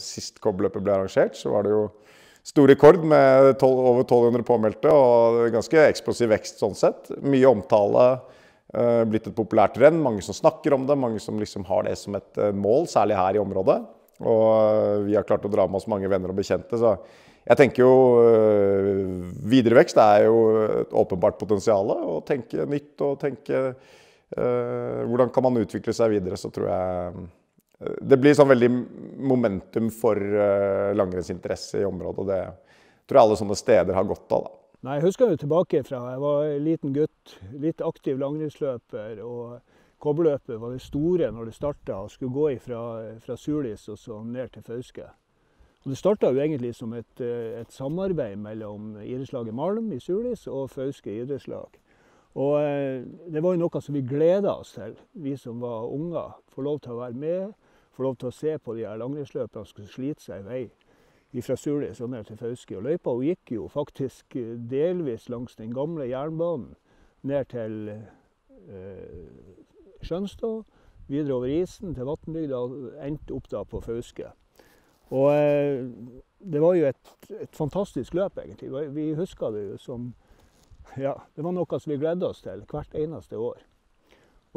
Sist kobberløpet ble arrangert, så var det jo stor rekord med 12, over 1200 påmeldte og ganske eksplosiv vekst sånn sett. Mye omtale, uh, blitt et populært renn. Mange som snakker om det, mange som liksom har det som et uh, mål, særlig her i området. Og uh, vi har klart å dra med oss mange venner og bekjente. så jeg tenker jo Videre vekst er jo et åpenbart potensial. Å tenke nytt og tenke hvordan kan man utvikle seg videre, så tror jeg det blir sånn veldig momentum for uh, langrennsinteresse i området. og Det tror jeg alle sånne steder har godt av. da. Nei, Jeg husker jo tilbake fra jeg var en liten gutt, litt aktiv langrennsløper. og Kobberløpet var det store når det starta, og skulle gå fra, fra Sulis og så ned til Fauske. Og Det starta jo egentlig som et, eh, et samarbeid mellom idrettslaget Malm i Sulis og Fauske idrettslag. Og eh, Det var jo noe som vi gleda oss til, vi som var unger. Få lov til å være med få lov til å se på de her langrennsløperne som skulle slite seg i vei fra Sulis og ned til Fauske. Og løypa gikk jo faktisk eh, delvis langs den gamle jernbanen ned til eh, Skjønstad, videre over isen til Vatnbygda og endte opp da på Fauske. Og eh, det var jo et, et, fantastisk løp, egentlig. Vi huska det jo som ja, det var noe som vi gledde oss til hvert eneste år.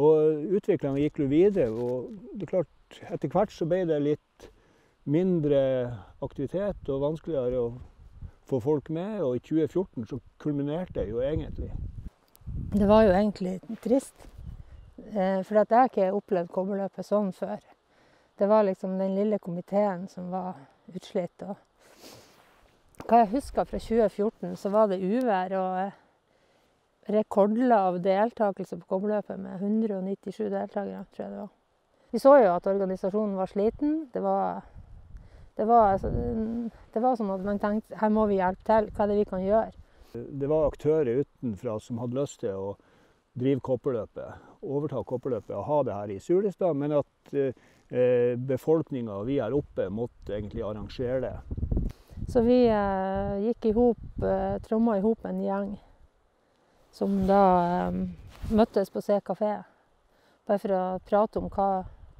Og utviklinga gikk jo videre. og det er klart etter hvert så ble det litt mindre aktivitet og vanskeligere å få folk med. Og i 2014 så kulminerte det jo egentlig. Det var jo egentlig trist. Eh, for jeg har ikke opplevd kobberløpet sånn før. Det var liksom den lille komiteen som var utslitt. Og hva jeg husker fra 2014, så var det uvær og eh, rekordlav deltakelse på kobberløpet med 197 deltakere, tror jeg det var. Vi så jo at organisasjonen var sliten. Det var, det var, altså, det var sånn at man tenkte her må vi hjelpe til. Hva er det vi kan gjøre? Det var aktører utenfra som hadde lyst til å drive kopperløpet, overta kopperløpet og ha det her i Sulestad, men at eh, befolkninga og vi her oppe måtte egentlig arrangere det. Så vi eh, gikk i hop, eh, tromma i hop en gjeng som da eh, møttes på C kafé. Bare for å prate om hva,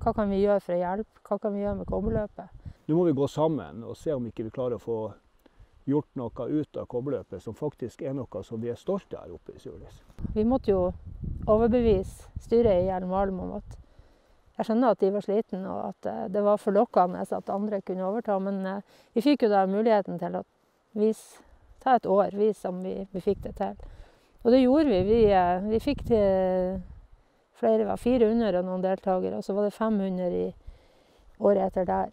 hva kan vi gjøre for å hjelpe? Hva kan vi gjøre med kobberløpet? Nå må vi gå sammen og se om ikke vi klarer å få gjort noe ut av kobberløpet som faktisk er noe som vi er stolte av her oppe i Sulis. Vi måtte jo overbevise styret i Hjelm Malm om at jeg skjønner at de var slitne og at eh, det var forlokkende at andre kunne overta, men eh, vi fikk jo da muligheten til å vise, ta et år, vise om vi, vi fikk det til. Og det gjorde vi. Vi, eh, vi fikk til flere var 400 og noen deltakere, og så var det 500 i året etter der.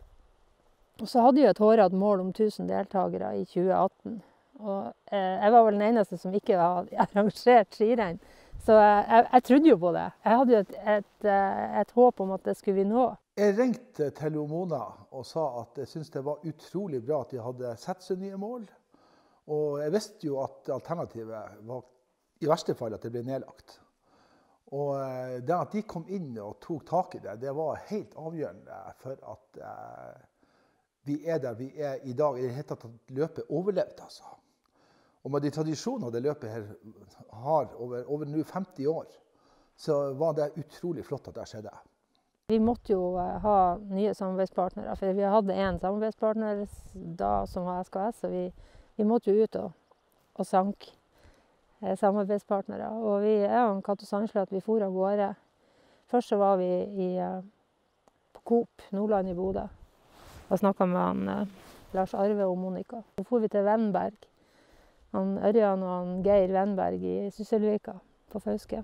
Og så hadde jo et hårete mål om 1000 deltakere i 2018. Og eh, jeg var vel den eneste som ikke hadde arrangert skirenn. Så jeg, jeg, jeg, trodde jo på det. Jeg hadde jo et, et, eh, et, håp om at det skulle vi nå. Jeg ringte til Mona og sa at jeg syntes det var utrolig bra at de hadde satt seg nye mål. Og jeg visste jo at alternativet var i verste fall at det ble nedlagt. Og eh, det at de kom inn og tok tak i det, det var helt avgjørende for at eh, vi er der vi er i dag. I det hele tatt at løpet overlevde, altså. Og med de tradisjonene det løpet her har over, over nå 50 år, så var det utrolig flott at det skjedde. Vi måtte jo eh, ha nye samarbeidspartnere. For vi hadde én samarbeidspartner da som var SKS, Så vi, vi måtte jo ut og, og sanke samarbeidspartnere. Og vi er jo og Sandslett, vi for av gårde. Først så var vi i, eh, på Coop Nordland i Bodø og snakka med han, eh, Lars Arve og Monica. Så for vi til Vennberg. Han Ørjan og han Geir Vennberg i Sysselvika på Fauske.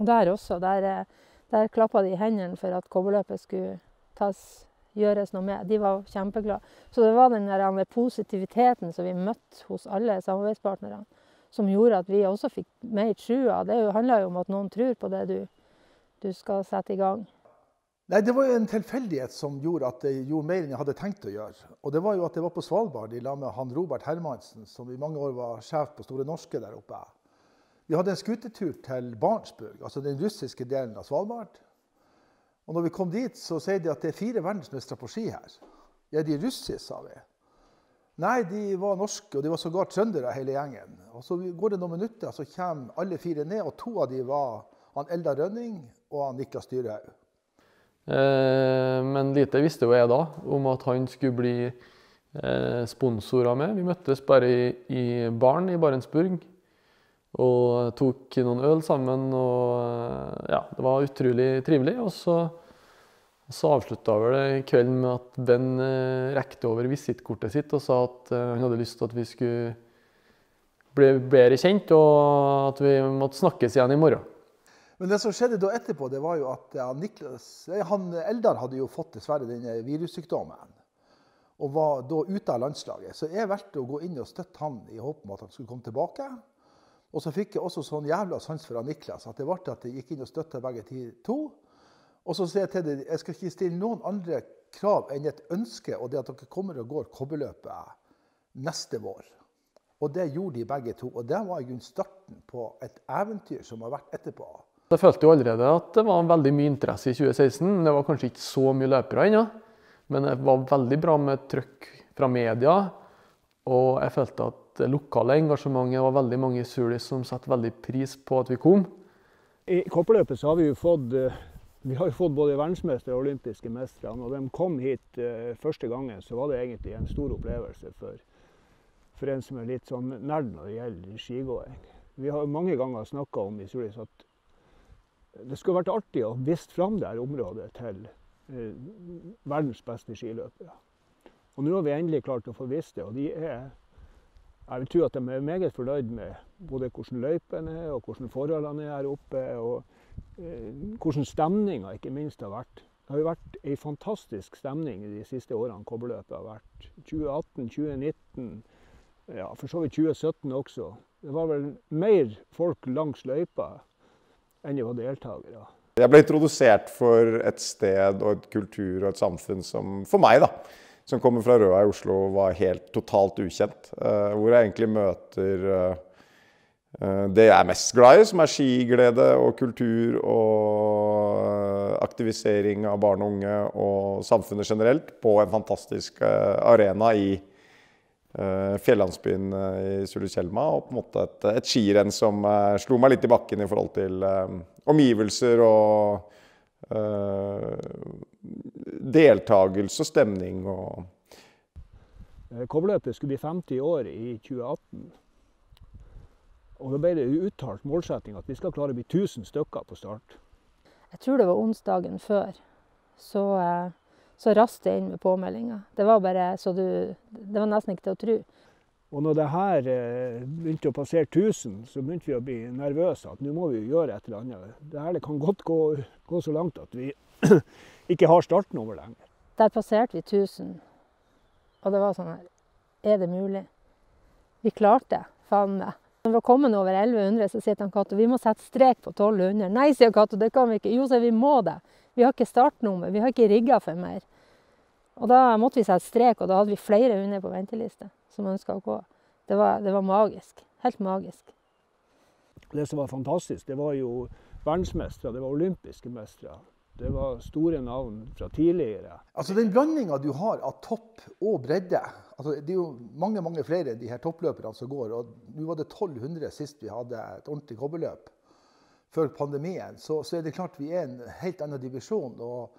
Og der også. Der, der klappa de hendene for at kobberløpet skulle tas, gjøres noe med. De var kjempeglade. Så det var den der positiviteten som vi møtte hos alle samarbeidspartnerne som gjorde at vi også fikk mer trua. Det handler jo om at noen tror på det du, du skal sette i gang. Nei, Det var jo en tilfeldighet som gjorde at jeg gjorde mer enn jeg hadde tenkt å gjøre. Og det var jo at jeg var på Svalbard i lag med han Robert Hermansen, som i mange år var sjef på Store Norske der oppe. Vi hadde en skutetur til Barentsburg, altså den russiske delen av Svalbard. Og når vi kom dit, så sier de at det er fire verdensmestere på ski her. Ja, de er russiske, sa vi. Nei, de var norske, og de var sågar trøndere hele gjengen. Og Så går det noen minutter, så kommer alle fire ned, og to av de var han Eldar Rønning og han Niklas Dyrhaug. Men lite visste jo jeg da om at han skulle bli eh, sponsorer med. Vi møttes bare i, i baren i Barentsburg og tok noen øl sammen. Og ja, det var utrolig trivelig. Og så, så avslutta vel kvelden med at Ben rekte over visittkortet sitt og sa at han hadde lyst til at vi skulle bli bedre kjent, og at vi måtte snakkes igjen i morgen. Men det som skjedde da etterpå, det var jo at Niklas, han, Eldar hadde jo fått dessverre denne virussykdommen. Og var da ute av landslaget. Så jeg valgte å gå inn og støtte han i håp om at han skulle komme tilbake. Og så fikk jeg også sånn jævla sans for Niklas at det ble at jeg gikk inn og støtta begge to. Og så sier jeg til dem jeg skal ikke stille noen andre krav enn et ønske, og det at dere kommer og går kobberløpet neste vår. Og det gjorde de begge to. Og det var i starten på et eventyr som har vært etterpå. Jeg følte jo allerede at det var veldig mye interesse i 2016. Det var kanskje ikke så mye løpere ennå, men det var veldig bra med trøkk fra media. Og jeg følte at det lokale engasjementet var veldig mange i sulis som satte veldig pris på at vi kom. I kopperløpet så har vi jo fått eh, vi har jo fått både verdensmestere og olympiske mestere. Når de kom hit uh, første gangen, så var det egentlig en stor opplevelse for for en som er litt sånn nerd når det gjelder skigåing. Vi har mange ganger snakka om i Solis at det skulle vært artig å vise fram dette området til eh, verdens beste skiløpere. Og nå har vi endelig klart å få vist det. Og de er jeg vil tro at de er meget fornøyd med både hvordan løypene er, og hvordan forholdene er her oppe. Og eh, hvordan stemninga ikke minst har vært. Det har jo vært ei fantastisk stemning de siste årene kobberløpet har vært. 2018, 2019, ja, for så vidt 2017 også. Det var vel mer folk langs løypa enn det var deltakere. Jeg ble introdusert for et sted og et kultur og et samfunn som for meg, da, som kommer fra Røa i Oslo, var helt totalt ukjent. Uh, hvor jeg egentlig møter uh, det jeg er mest glad i, som er skiglede og kultur og aktivisering av barn og unge og samfunnet generelt, på en fantastisk arena i Eh, fjellandsbyen eh, i Sulitjelma. Og på en måte et, et skirenn som slo meg litt i bakken i forhold til omgivelser og deltakelse stemning. og Kobberløpet skulle bli 50 år i 2018. Og da ble det uttalt målsetting at vi skal klare å bli 1000 stykker på start. Jeg tror det var onsdagen før. Så så raste det inn med påmeldinger. Det var bare så du Det var nesten ikke til å tro. Og når det her eh, begynte å passere 1000, så begynte vi å bli nervøse. At nå må vi gjøre et eller annet. Det her kan godt gå, gå så langt at vi ikke har startnummer lenger. Der passerte vi 1000. Og det var sånn her Er det mulig? Vi klarte det, faen meg. Når vi var kommet over 1100, så sier han Cato vi må sette strek på 1200. Nei, sier Cato, det kan vi ikke. Jo, sier vi må det. Vi har ikke startnummer, vi har ikke rigga for mer. Og da måtte vi sette strek, og da hadde vi flere hunder på venteliste som ønska å gå. Det var, det var, magisk. Helt magisk. Det som var fantastisk, det var jo verdensmestere, det var olympiske mestere. Det var store navn fra tidligere. Altså Den blandinga du har av topp og bredde altså Det er jo mange mange flere de her toppløperne som går. og Nå var det 1200 sist vi hadde et ordentlig kobberløp før pandemien. Så, så er det klart vi er en helt annen divisjon. og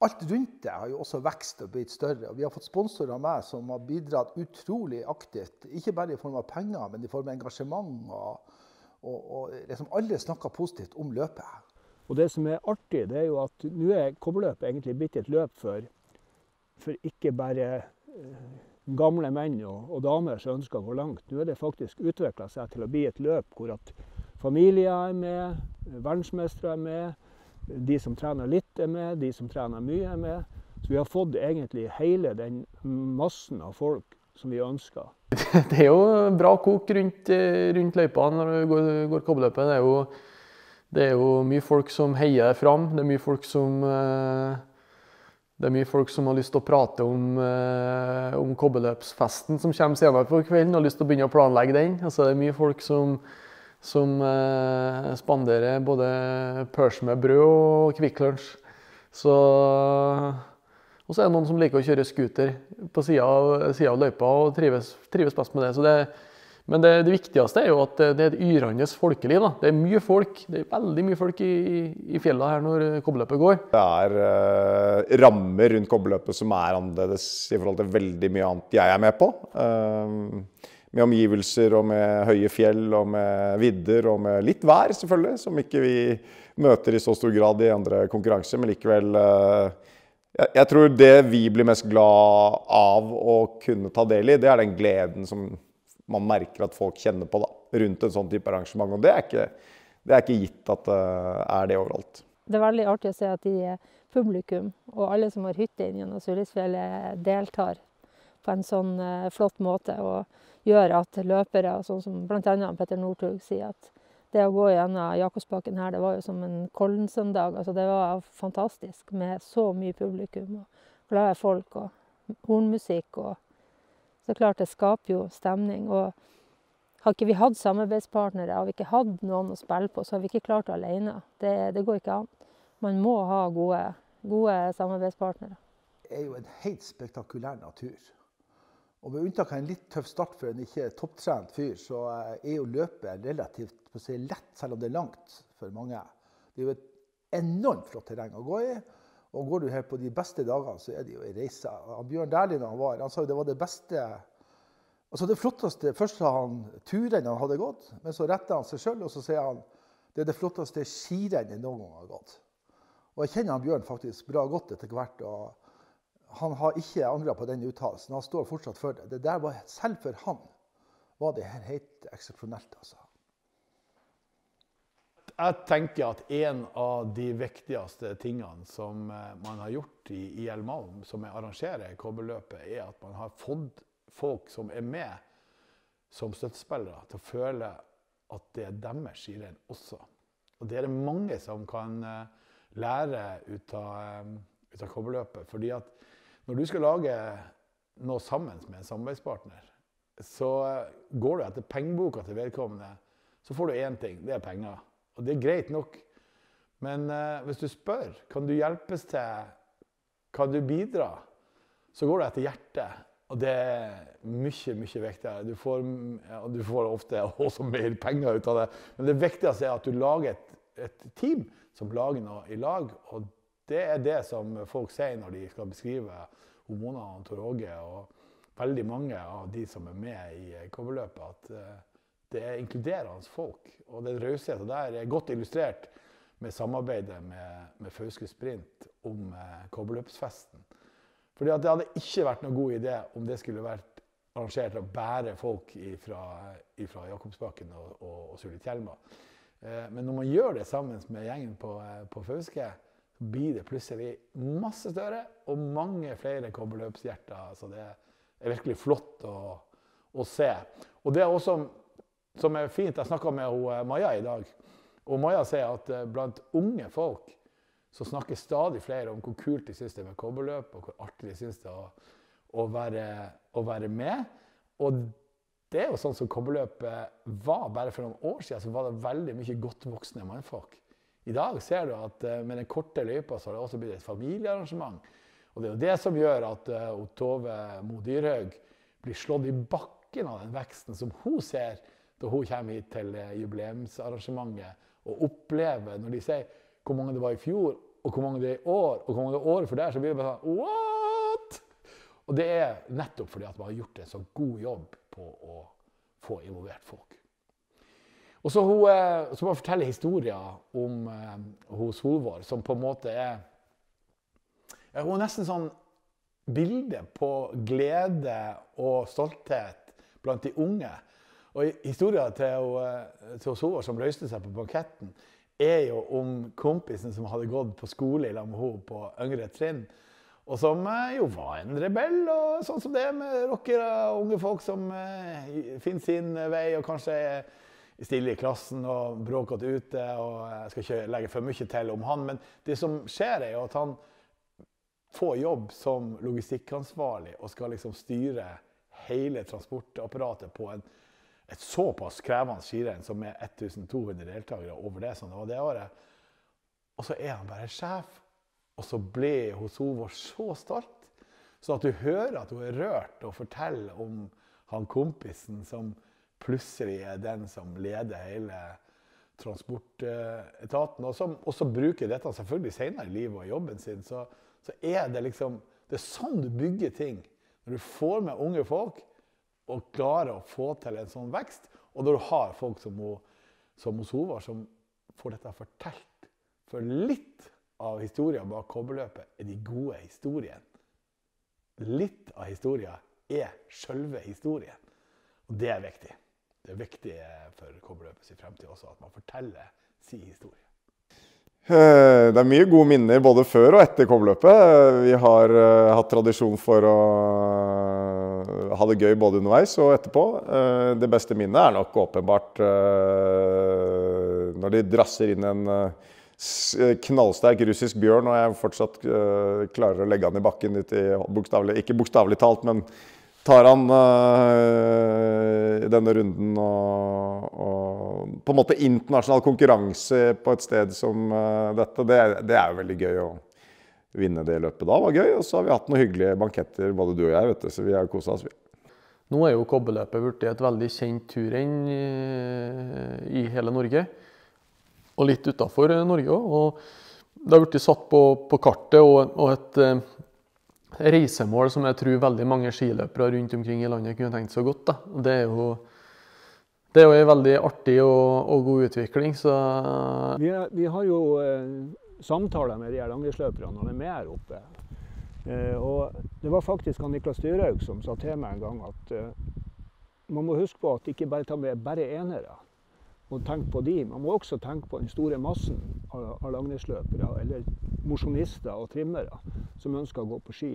alt rundt det har jo også vokst og blitt større. Og vi har fått sponsorer av meg som har bidratt utrolig aktivt. Ikke bare i form av penger, men i form av engasjement. Og, og, og liksom alle snakker positivt om løpet. Og Det som er artig, det er jo at nå er kobberløpet egentlig blitt et løp for, for ikke bare eh, gamle menn og, og, damer som ønsker å gå langt. Nå er det faktisk utvikla seg til å bli et løp hvor at familier er med, verdensmestere er med de som trener litt, er med, de som trener mye, er med. Så vi har fått egentlig hele den massen av folk som vi ønsker. Det er jo bra kok rundt, rundt løypa når du går, går kobbeløpet. Det, det er jo mye folk som heier fram. Det er mye folk som eh, det er mye folk som har lyst til å prate om, eh, om kobberløpsfesten som kommer senere på kvelden, og har lyst til å begynne å planlegge den. Altså, det er mye folk som som eh, spanderer både pørs med brød og Kvikk Lunsj. Og så er det noen som liker å kjøre scooter på sida av, av, løypa og trives, trives, best med det. Så det, Men det, det, viktigste er jo at det er et yrende folkeliv. da. Det er mye folk. Det er veldig mye folk i, i fjella her når kobberløpet går. Det er uh, rammer rundt kobberløpet som er annerledes i forhold til veldig mye annet jeg er med på. Uh, med omgivelser og med høye fjell og med vidder og med litt vær, selvfølgelig, som ikke vi møter i så stor grad i andre konkurranser. Men likevel jeg tror det vi blir mest glad av å kunne ta del i, det er den gleden som man merker at folk kjenner på da, rundt en sånn type arrangement. Og det er ikke, det er ikke gitt at det er det overalt. Det er veldig artig å se at de publikum og alle som har hytte inn gjennom Sulisfjellet, deltar på en sånn uh, flott måte. Og gjør at løpere, sånn som bl.a. Petter Northug sier, at det å gå gjennom Jakobsbakken her, det var jo som en Kollen-søndag. Altså, det var fantastisk med så mye publikum og glade folk og hornmusikk. og så klart det skaper jo stemning. Og har ikke vi hatt samarbeidspartnere, har vi ikke hatt noen å spille på, så har vi ikke klart det alene. Det, det går ikke an. Man må ha gode, gode samarbeidspartnere. Det er jo en helt spektakulær natur. Og Med unntak av en litt tøff start for en ikke topptrent fyr, så er jo løpet relativt på å si, lett, selv om det er langt for mange. Det er jo et enormt flott terreng å gå i. Og går du her på de beste dagene, så er det jo ei reise. Bjørn Dæhlie han var, han sa jo det var det beste Altså det flotteste Først sa han turen han hadde gått, men så retter han seg sjøl og så sier han det er det flotteste skirennet noen gang har gått. Og jeg kjenner han Bjørn faktisk bra godt etter hvert. og Han har ikke angra på den uttalelsen. Han står fortsatt for det. Det der var, Selv for han var det her helt eksepsjonelt. altså. Jeg tenker at en av de viktigste tingene som eh, man har gjort i IL Malm, som arrangerer kobberløpet, er at man har fått folk som er med som støttespillere, til å føle at det er deres skirenn også. Og det er det mange som kan eh, lære ut av, eh, ut av kobberløpet. Fordi at når du skal lage noe sammen med en samarbeidspartner, så går du etter pengeboka til vedkommende. Så får du én ting, det er penger. Og det er greit nok. Men eh, hvis du spør kan du hjelpes til, kan du bidra, så går det etter hjertet. Og det er mye, mye viktigere. Du får, ja, du får ofte også mer penger ut av det. Men det viktigste er at du lager et, et team som lager noe i lag. Og det er det som folk sier når de skal beskrive Mona og Tor Åge og veldig mange av de som er med i kobberløpet, at uh, det er inkluderende folk. Og den rausheten der er godt illustrert med samarbeidet med, med Fauske Sprint om eh, kobberløpsfesten. Fordi Det hadde ikke vært noen god idé om det skulle vært arrangert å bære folk fra Jakobsbakken og, og, og Sulitjelma. Eh, men når man gjør det sammen med gjengen på, eh, på Fauske, blir det plutselig masse større og mange flere kobberløpshjerter. Så det er virkelig flott å, å se. Og det er også som er fint. Jeg snakka med hun, eh, Maja i dag. Og Maja sier at eh, blant unge folk så snakker stadig flere om hvor kult de syns det er med kobberløp, og hvor artig de syns det er å, å, være, å, være, med. Og det er jo sånn som kobberløpet var bare for noen år siden. Så var det veldig mye godt voksne mannfolk. I dag ser du at eh, med den korte løypa så har det også blitt et familiearrangement. Og det er jo det som gjør at uh, Tove Mo Dyrhaug blir slått i bakken av den veksten som hun ser da hun kommer hit til eh, jubileumsarrangementet og opplever Når de sier hvor mange det var i fjor, og hvor mange det er i år, og hvor mange det er året for der, så blir det bare sånn What?! Og det er nettopp fordi at man har gjort en så god jobb på å få involvert folk. Og så, hun, eh, så må jeg fortelle historier om uh, hun Solvår, som på en måte er Hun er nesten sånn bilde på glede og stolthet blant de unge. Og Historien til, eh, til Sova som røyste seg på banketten, er jo om kompisen som hadde gått på skole i lag med henne på yngre trinn. Og som eh, jo var en rebell, og sånn som det er med rockere og unge folk som eh, finner sin vei og kanskje er stille i klassen og bråkete ute. og Jeg skal ikke legge for mye til om han, men det som skjer, er jo at han får jobb som logistikkansvarlig og skal liksom styre hele transportapparatet på en et såpass krevende skirenn som med 1200 deltakere over det som det var det året. Og så er han bare sjef. Og så ble hun Sovår så stolt. Så at du hører at hun er rørt og forteller om han kompisen som plutselig er den som leder hele transportetaten, og som også bruker dette selvfølgelig senere i livet og jobben sin, så, så er det liksom Det er sånn du bygger ting. Når du får med unge folk og klare å få til en sånn vekst, og når du har folk som, hun, som hos som får dette fortalt. For litt av historien bak kobberløpet er de gode historiene. Litt av historien er selve historien. Og det er viktig. Det er viktig for kobberløpets fremtid også, at man forteller sin historie. Eh, det er mye gode minner både før og etter kobberløpet. Vi har hatt tradisjon for å ha det gøy både underveis og etterpå. Uh, det beste minnet er nok åpenbart når de drasser inn en knallsterk russisk bjørn, og jeg fortsatt klarer å legge han i bakken ut i, bokstavlig, ikke bokstavelig talt, men tar han i denne runden og, og, på en måte internasjonal konkurranse på et sted som dette, det, det, er jo veldig gøy å vinne det løpet da. var gøy. Og så har vi hatt noen hyggelige banketter, både du og jeg, vet du, så vi har kosa oss. Nå er jo kobbeløpet blitt et veldig kjent turrenn i, i hele Norge. Og litt utafor Norge òg. Det har blitt satt på, på kartet og, og et eh, reisemål som jeg tror veldig mange skiløpere rundt omkring i landet kunne tenkt seg godt. Da. Det er jo det er jo en veldig artig og, og god utvikling. Så vi, er, vi har jo eh, samtaler med de her langrennsløperne når de er med her oppe. Eh, og det var faktisk han Niklas Dyrhaug som sa til meg en gang at eh, man må huske på at ikke bare ta med bare enere. Og tenk på de. Man må også tenke på den store massen av, langrennsløpere eller mosjonister og trimmere som ønsker å gå på ski.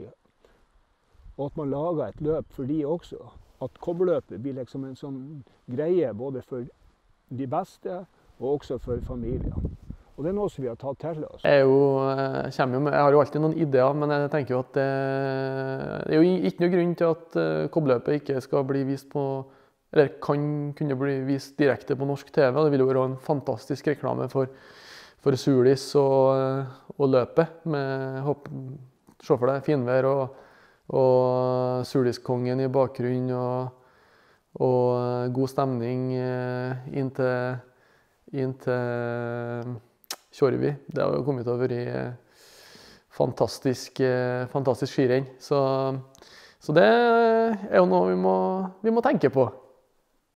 Og at man lager et løp for de også. At kobberløpet blir liksom en sånn greie både for de beste og også for familiene. Og det er noe som vi har tatt til oss. Jeg, jo, jeg, jo med, jeg, har jo alltid noen ideer, men jeg tenker jo at det, det er jo ikke noe grunn til at uh, kobberløpet ikke skal bli vist på Eller kan kunne bli vist direkte på norsk TV. Det vil jo være en fantastisk reklame for for Sulis og, og løpet. Med Se for deg finvær og, og Suliskongen i bakgrunnen og, og god stemning inntil, inn til, inn til Tjorvi. Det har jo kommet til å være fantastisk, fantastisk skirenn. Så, så, det er jo noe vi må, vi må tenke på.